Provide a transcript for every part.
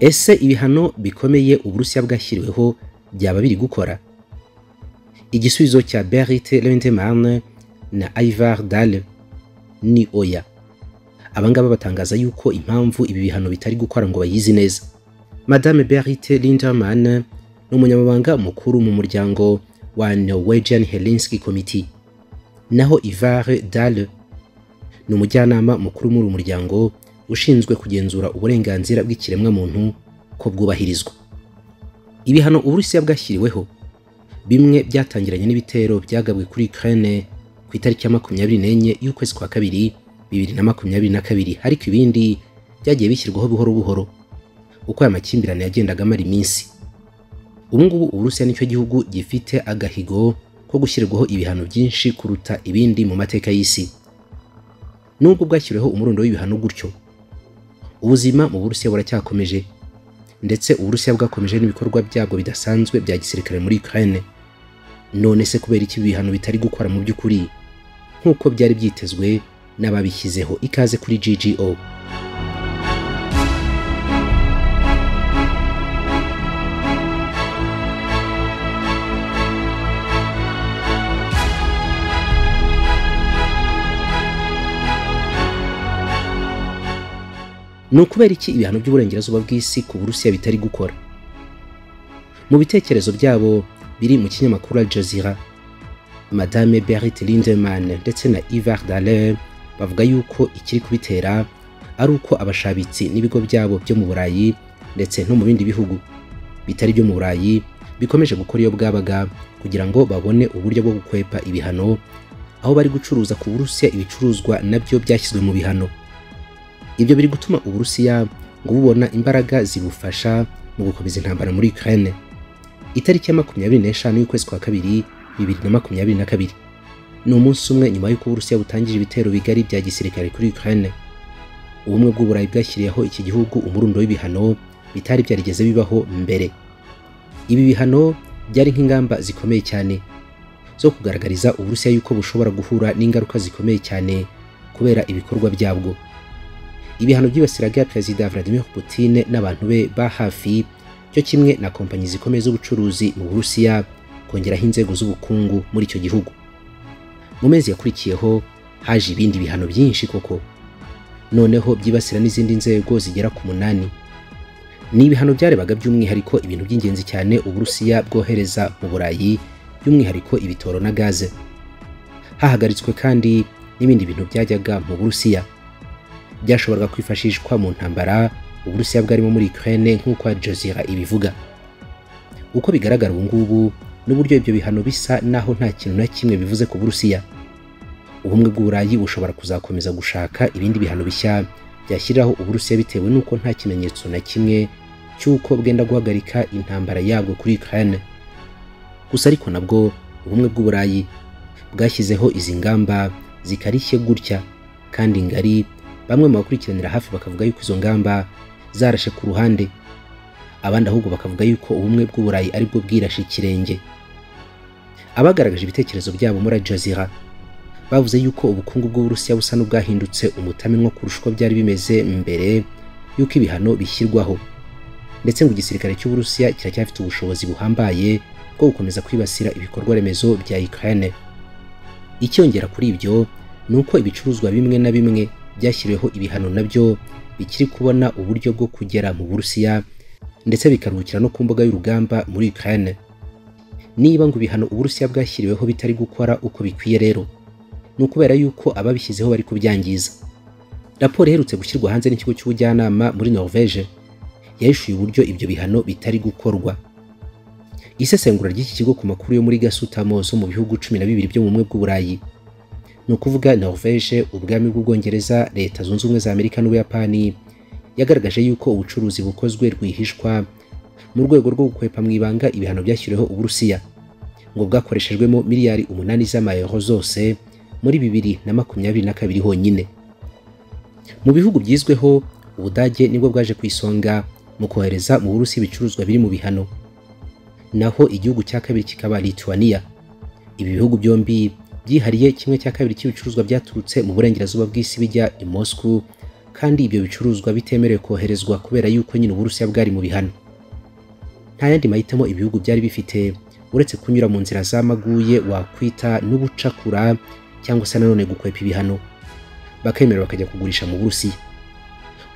ese ibihano bikomeye uburusiya bwashyiriweho byaba biri gukora? Igisubizo cya berit lendemarne na ivar dale ni oya. Abangaba batangaza yuko impamvu ibi bihano bitari gukora ngo bayizi neza. Madame berit linderman ni umunyamabanga mukuru mu muryango wa norwegian helsinki committee. Naho ivar dale ni umujyanama mukuru muri uyu muryango ushinzwe kugenzura uburenganzira bw'ikiremwamuntu ko bwubahirizwa. Ibihano uburusiya bwashyiriweho. Bimwe byatangiranye n'ibitero byagabwe kuri Ukraine ku itariki ya makumyabiri n'enye y'ukwezi kwa kabiri bibiri na makumyabiri na kabiri. Ariko ibindi byagiye bishyirwaho buhoro buhoro. Uko aya makimbirane yagendaga amara iminsi. Ubu ngubu uburusiya ni cyo gihugu gifite agahigo ko gushyirwaho ibihano byinshi kuruta ibindi mu mateka y'isi. Nubwo bwashyiriweho umurundo w'ibihano gutyo ubuzima mu burusiya buracyakomeje ndetse uburusiya bwakomeje n'ibikorwa byabwo bidasanzwe bya gisirikare muri Ukraine. None se kubera iki ibihano bitari gukora mu by'ukuri? Nk'uko byari byitezwe n'ababishyizeho ikaze kuri GGO ni ukubera iki ibihano by'uburengerazuba bw'isi ku burusiya bitari gukora? Mu bitekerezo byabo biri mu kinyamakuru Al Jazeera madame berit lindeman ndetse na ivar daler bavuga yuko ikiri kubitera ari uko abashabitsi n'ibigo byabo byo mu burayi ndetse no mu bindi bihugu bitari byo mu burayi bikomeje gukora iyo bwabaga kugira ngo babone uburyo bwo gukwepa ibihano aho bari gucuruza ku burusiya ibicuruzwa na byo byashyizwe mu bihano. Ibyo biri gutuma uburusiya ngo bubona imbaraga zibufasha mu gukomeza intambara muri Ukraine. Itariki ya makumyabiri n'eshanu y'ukwezi kwa kabiri bibiri na makumyabiri na kabiri. Ni umunsi umwe nyuma y'uko uburusiya butangije ibitero bigari bya gisirikare kuri Ukraine. Ubumwe bw'uburayi bwashyiriyeho iki gihugu umurundo w'ibihano bitari byarigeze bibaho mbere. Ibi bihano byari nk'ingamba zikomeye cyane zo kugaragariza uburusiya yuko bushobora guhura n'ingaruka zikomeye cyane kubera ibikorwa byabwo. Ibihano byibasiraga perezida Vladimir Putin n'abantu be ba hafi. Cyo kimwe na kompanyi zikomeye z'ubucuruzi mu Burusiya kongeraho inzego z'ubukungu muri icyo gihugu. Mu mezi yakurikiyeho haje ibindi bihano byinshi koko. Noneho byibasira n'izindi nzego zigera ku munani. Ni ibihano byarebaga by'umwihariko ibintu by'ingenzi cyane uburusiya bwohereza mu burayi by'umwihariko ibitoro na gaze. Hahagaritswe kandi n'ibindi bintu byajyaga mu burusiya. Byashoboraga kwifashishwa mu ntambara uburusiya bwarimo muri Ukraine nk'uko Jazeera ibivuga. Uko bigaragara ubu ngubu n'uburyo ibyo bihano bisa naho nta kintu na kimwe bivuze ku burusiya. Ubumwe bw'uburayi bushobora kuzakomeza gushaka ibindi bihano bishya byashyiriraho uburusiya bitewe n'uko nta kimenyetso na kimwe cy'uko bwenda guhagarika intambara yabwo kuri Ukraine. Gusa ariko nabwo ubumwe bw'uburayi bwashyizeho izi ngamba zikarishye gutya kandi ngari bamwe mu bakurikiranira hafi bakavuga yuko izo ngamba zarashe ku ruhande. Abandi ahubwo bakavuga yuko ubumwe bw'uburayi ari bwo bwirashe ikirenge. Abagaragaje ibitekerezo byabo muri Al Jazeera bavuze yuko ubukungu bw'uburusiya busa n'ubwahindutse umutamenwa kurusha uko byari bimeze mbere yuko ibihano bishyirwaho. Ndetse ngo igisirikare cy'uburusiya kiracyafite ubushobozi buhambaye bwo gukomeza kwibasira ibikorwa remezo bya Ukraine. Icyongera kuri ibyo ni uko ibicuruzwa bimwe na bimwe byashyiriweho ibihano na byo bikiri kubona uburyo bwo kugera mu burusiya ndetse bikaruhukira no ku mbuga y'urugamba muri Ukraine. Niba ngo ibihano uburusiya bwashyiriweho bitari gukora uko bikwiye rero ni ukubera yuko ababishyizeho bari kubyangiza. Raporo iherutse gushyirwa hanze n'ikigo cy'ubujyanama muri Norvège yahishuye uburyo ibyo bihano bitari gukorwa. Isesengura ry'iki kigo ku makuru yo muri gasutamo zo mu bihugu cumi na bibiri byo mu bumwe bw'uburayi ni ukuvuga Norvège ubwami bw'ubwongereza leta zunze ubumwe za amerika n'ubuyapani. Yagaragaje yuko ubucuruzi bukozwe rwihishwa mu rwego rwo gukwepa mu ibanga ibihano byashyiriweho uburusiya. Ngo bwakoreshejwemo miliyari umunani z'amayero zose muri bibiri na makumyabiri na kabiri honyine. Mu bihugu byizweho ubudage ni bwo bwaje ku isonga mu kohereza mu burusi ibicuruzwa biri mu bihano. Naho igihugu cya kabiri kikaba Lithuania. Ibi bihugu byombi byihariye kimwe cya kabiri cy'ibicuruzwa byaturutse mu burengerazuba bw'isi bijya i Moscow kandi ibyo bicuruzwa bitemerewe koherezwa kubera yuko nyine uburusiya bwari mu bihano. Nta yandi mahitamo ibihugu byari bifite uretse kunyura mu nzira z'amaguye wakwita n'ubucakura cyangwa se nanone gukwepa ibihano. Bakemera bakajya kugurisha mu burusiya.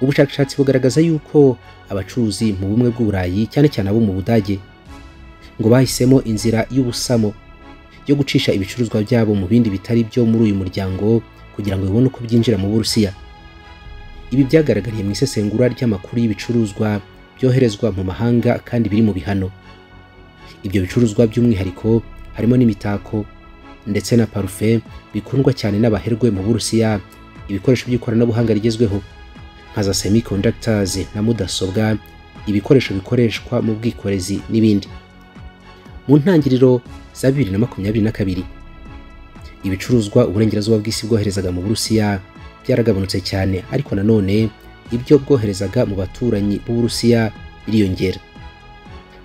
Ubushakashatsi bugaragaza yuko abacuruzi mu bumwe bw'uburayi cyane cyane abo mu budage ngo bahisemo inzira y'ubusamo. Yo gucisha ibicuruzwa byabo mu bindi bitari byo muri uyu muryango kugira ngo bibone uko byinjira mu burusiya. Ibi byagaragariye mu isesengura ry'amakuru y'ibicuruzwa byoherezwa mu mahanga kandi biri mu bihano. Ibyo bicuruzwa by'umwihariko harimo n'imitako ndetse na parufe bikundwa cyane n'abaherwe mu burusiya ibikoresho by'ikoranabuhanga rigezweho nka za semiconductors na mudasobwa ibikoresho bikoreshwa mu bwikorezi n'ibindi. Mu ntangiriro za bibiri na makumyabiri na kabiri. Ibicuruzwa uburengerazuba bw'isi bwoherezaga mu burusiya byaragabanutse cyane ariko nanone ibyo bwoherezaga mu baturanyi b'uburusiya biriyongera.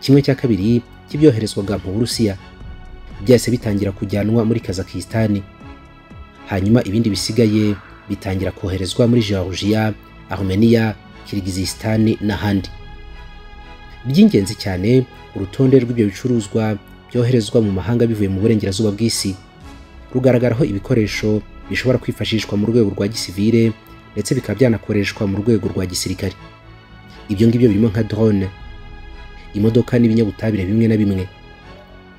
Kimwe cya kabiri cy'ibyoherezwaga mu burusiya byahise bitangira kujyanwa muri kazakistani hanyuma ibindi bisigaye bitangira koherezwa muri georgia armenia kirigizisitani n'ahandi. By'ingenzi cyane urutonde rw'ibyo bicuruzwa byoherezwa mu mahanga bivuye mu burengerazuba bw'isi. Rugaragaraho ibikoresho bishobora kwifashishwa mu rwego rwa gisivile ndetse bikaba byanakoreshwa mu rwego rwa gisirikare. Ibyo ngibyo birimo nka drone imodoka n'ibinyabutabire bimwe na bimwe.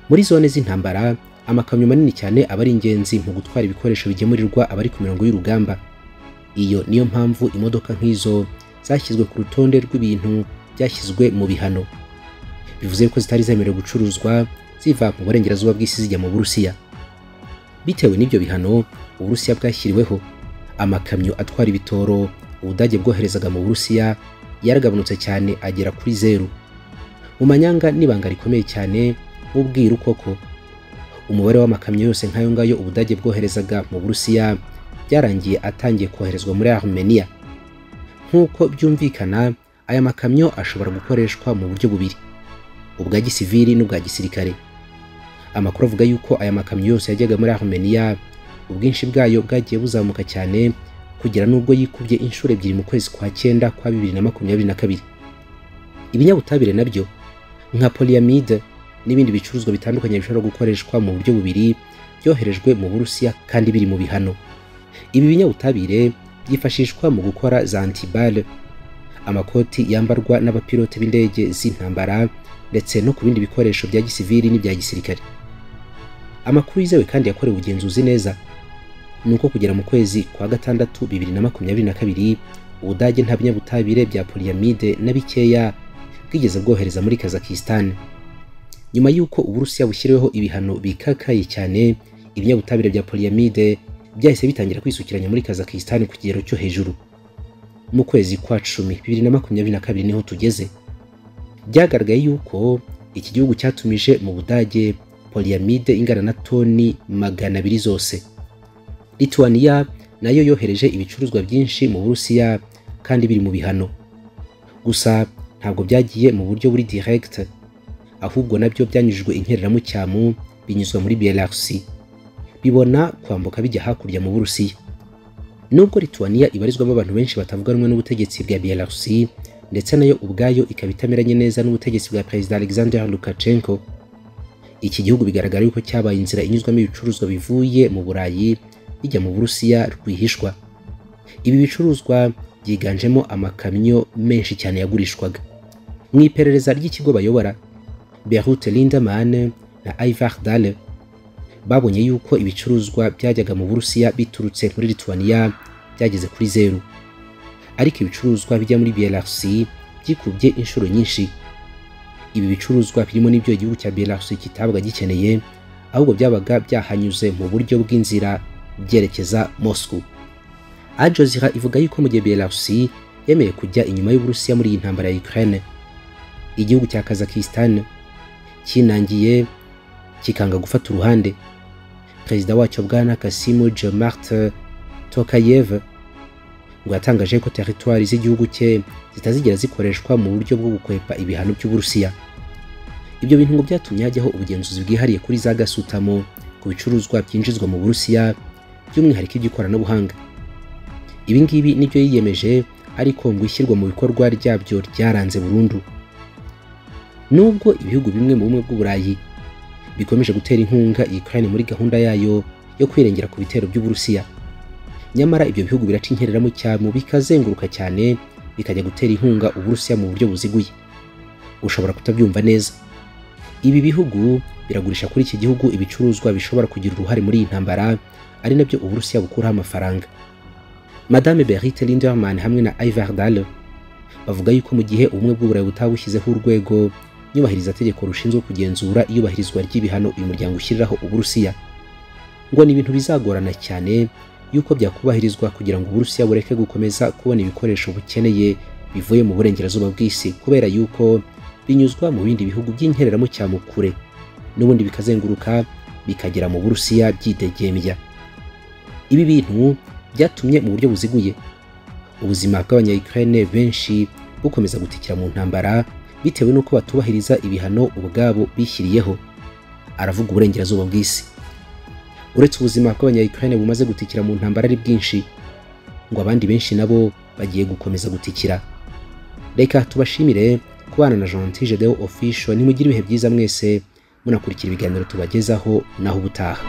Muri zone z'intambara amakamyo manini cyane aba ari ingenzi mu gutwara ibikoresho bigemurirwa abari ku mirongo y'urugamba. Iyo niyo mpamvu imodoka nk'izo zashyizwe ku rutonde rw'ibintu byashyizwe mu bihano. Bivuze ko zitari zemerewe gucuruzwa ziva mu burengerazuba bw'isi zijya mu burusiya. Bitewe n'ibyo bihano uburusiya bwashyiriweho. Amakamyo atwara ibitoro ubudage bwoherezaga mu burusiya yaragabanutse cyane agera kuri zeru. Mu manyanga n'ibanga rikomeye cyane nk'ubwiru koko. Umubare w'amakamyo yose nk'ayo ngayo ubudage bwoherezaga mu burusiya byarangiye atangiye koherezwa muri armenia. Nk'uko byumvikana aya makamyo ashobora gukoreshwa mu buryo bubiri. Ubwa gisivili n'ubwa gisirikare. Amakuru avuga yuko aya makamyo yose yajyaga muri armenia ubwinshi bwayo bwagiye buzamuka cyane kugera n'ubwo yikubye inshuro ebyiri mu kwezi kwa cyenda kwa bibiri na makumyabiri na kabiri. Ibinyabutabire na byo nka polyamide n'ibindi bicuruzwa bitandukanye bishobora gukoreshwa mu buryo bubiri byoherejwe mu burusiya kandi biri mu bihano. Ibi binyabutabire byifashishwa mu gukora za antibale amakoti yambarwa n'abapilote b'indege z'intambara ndetse no ku bindi bikoresho bya gisivili n'ibya gisirikare. Amakuru yizewe kandi yakorewe ubugenzuzi neza ni uko kugera mu kwezi kwa gatandatu bibiri na makumyabiri na kabiri ubudage nta binyabutabire bya polyamide na bikeya bwigeze bwohereza muri kazakistan nyuma y'uko uburusiya bushyiriweho ibihano bikakaye cyane ibinyabutabire bya polyamide byahise bitangira kwisukiranya muri kazakistan ku kigero cyo hejuru. Mu kwezi kwa cumi bibiri na makumyabiri na kabiri ni ho tugeze byagaragaye yuko iki gihugu cyatumije mu budage polyamide ingana na toni magana abiri zose. Lithuania na yo yohereje ibicuruzwa byinshi mu Burusiya kandi biri mu bihano. Gusa ntabwo byagiye mu buryo buri direct ahubwo na byo byanyujijwe inkereramucyamu binyuzwa muri Belarus. Bibona kwambuka bijya hakurya mu Burusiya. Nubwo Lithuania ibarizwamo abantu benshi batavuga rumwe n'ubutegetsi bwa Belarus ndetse na yo ubwayo ikaba itameranye neza n'ubutegetsi bwa Perezida Alexander Lukashenko. Iki gihugu bigaragara yuko cyabaye inzira inyuzwamo ibicuruzwa bivuye mu Burayi bijya mu Burusiya rwihishwa. Ibi bicuruzwa byiganjemo amakamyo menshi cyane yagurishwaga. Mu iperereza ry'ikigo bayobora Beirut Lindemann na Ivar Dale babonye yuko ibicuruzwa byajyaga mu Burusiya biturutse muri Lithuania byageze kuri zeru. Ariko ibicuruzwa bijya muri Belarus byikubye inshuro nyinshi. Ibi bicuruzwa birimo n'ibyo igihugu cya Belarus kitabaga gikeneye ahubwo byabaga byahanyuze mu buryo bw'inzira byerekeza Moscow. Al Jazeera ivuga yuko mu gihe Belarus yemeye kujya inyuma y'Uburusiya muri iyi ntambara ya Ukraine. Igihugu cya Kazakhstan kinangiye kikanga gufata uruhande. Perezida wacyo bwana Kasimu Jomart Tokayev ngo yatangaje ko teritwari z'igihugu cye zitazigera zikoreshwa mu buryo bwo gukwepa ibihano by'Uburusiya. Ibyo bintu ngo byatumye hajyaho ubugenzuzi bwihariye kuri za gasutamo ku bicuruzwa byinjizwa mu Burusiya by'umwihariko iby'ikoranabuhanga. Ibi ngibi ni byo yiyemeje ariko ngo ishyirwa mu bikorwa ryabyo ryaranze burundu. Nubwo ibihugu bimwe mu bumwe bw'uburayi bikomeje gutera inkunga Ukraine muri gahunda yayo yo kwirengera ku bitero by'Uburusiya. Nyamara ibyo bihugu biraca inkerera mu cyamo bikazenguruka cyane bikajya gutera inkunga Uburusiya mu buryo buziguye. Ushobora kutabyumva neza. Ibi bihugu biragurisha kuri iki gihugu ibicuruzwa bishobora kugira uruhare muri iyi ntambara ari na byo Uburusiya bukuraho amafaranga. Madame Berite Linderman hamwe na Ivar Dale bavuga yuko mu gihe ubumwe bw'uburayi butabushyizeho urwego nyubahiriza tegeko rushinzwe kugenzura iyubahirizwa ry'ibihano uyu muryango ushyiriraho Uburusiya. Ngo ni ibintu bizagorana cyane yuko byakubahirizwa kugira ngo Uburusiya bureke gukomeza kubona ibikoresho bukeneye bivuye mu burengerazuba bw'isi kubera yuko binyuzwa mu bindi bihugu by'inkereramo cyane kure n'ubundi bikazenguruka bikagera mu Burusiya byidegembya. Ibi bintu byatumye mu buryo buziguye. Ubuzima bw'abanya-Ukraine benshi bukomeza gutikira mu ntambara bitewe n'uko batubahiriza ibihano ubwabo bishyiriyeho. Aravuga uburengerazuba bw'isi. Uretse ubuzima bw'abanya-Ukraine bumaze gutikira mu ntambara ari bwinshi ngo abandi benshi nabo bagiye gukomeza gutikira. Reka tubashimire kubana na Gentil Gedeon Official. Nimugire ibihe byiza mwese munakurikira ibiganiro tubagezaho naho ubutaha.